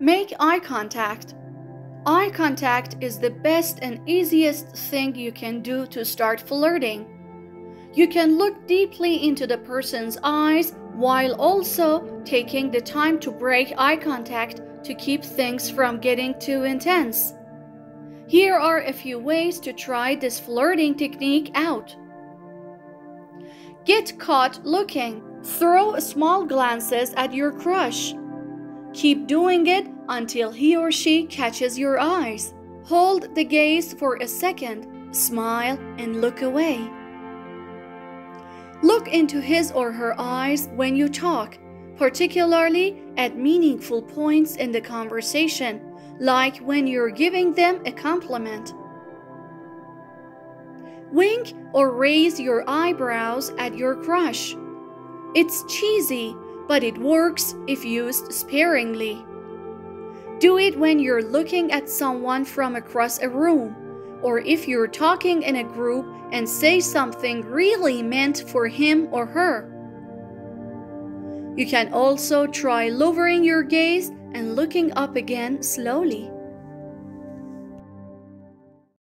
Make eye contact. Eye contact is the best and easiest thing you can do to start flirting. You can look deeply into the person's eyes while also taking the time to break eye contact to keep things from getting too intense. Here are a few ways to try this flirting technique out. Get caught looking. Throw small glances at your crush. Keep doing it until he or she catches your eyes. Hold the gaze for a second, smile, and look away. Look into his or her eyes when you talk, particularly at meaningful points in the conversation, like when you're giving them a compliment. Wink or raise your eyebrows at your crush. It's cheesy, but it works if used sparingly. Do it when you're looking at someone from across a room, or if you're talking in a group and say something really meant for him or her. You can also try lowering your gaze and looking up again slowly.